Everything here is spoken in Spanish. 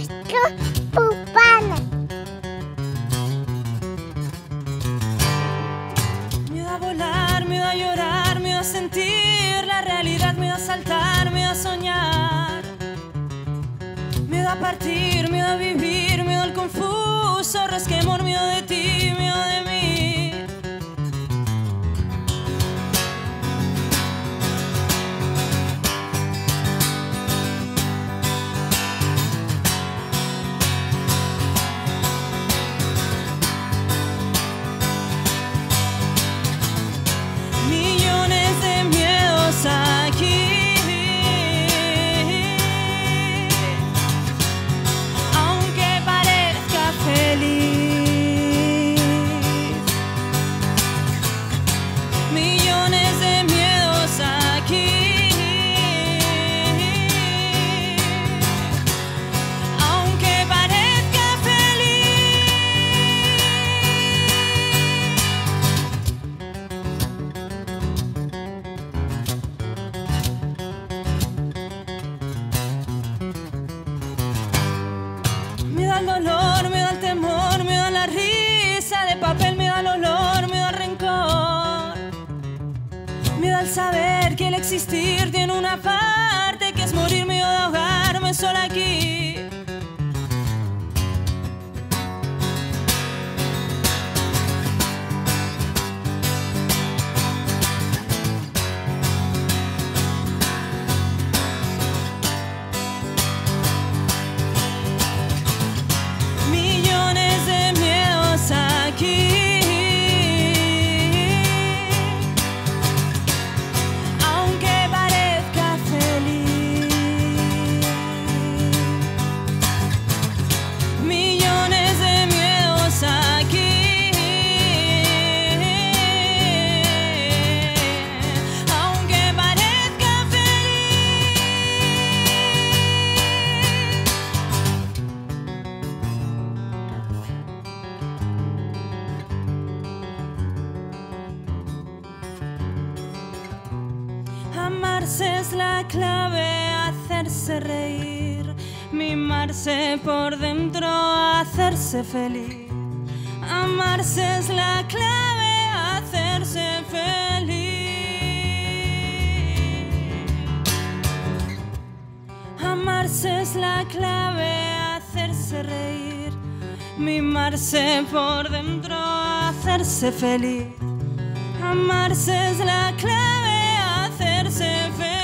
Nuestro Pupana. Miedo a volar, miedo a llorar, miedo a sentir la realidad, miedo a saltar, miedo a soñar. Miedo a partir, miedo a vivir, miedo al confuso resquemor, miedo de ti, miedo de mí. Miedo al dolor, miedo al temor, miedo a la risa de papel, miedo al olor, miedo al rencor. Miedo al saber que el existir tiene una parte que es morir, miedo de ahogarme sola aquí. Amarse es la clave, hacerse reír, mimarse por dentro, hacerse feliz. Amarse es la clave, hacerse feliz. Amarse es la clave, hacerse reír, mimarse por dentro, hacerse feliz. Amarse es la clave, hacerse feliz.